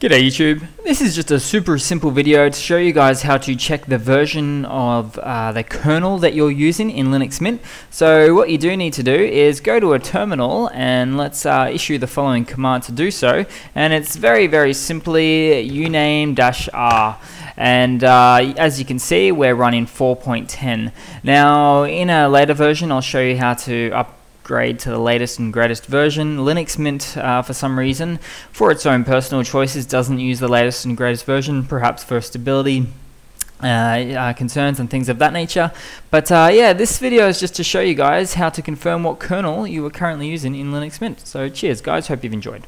G'day YouTube. This is just a super simple video to show you guys how to check the version of uh, the kernel that you're using in Linux Mint. So what you do need to do is go to a terminal and let's uh, issue the following command to do so. And it's very very simply uname-r and uh, as you can see we're running 4.10. Now in a later version I'll show you how to up upgrade to the latest and greatest version. Linux Mint, uh, for some reason, for its own personal choices, doesn't use the latest and greatest version, perhaps for stability. Uh, uh, concerns and things of that nature. But uh, yeah, this video is just to show you guys how to confirm what kernel you are currently using in Linux Mint. So cheers guys, hope you've enjoyed.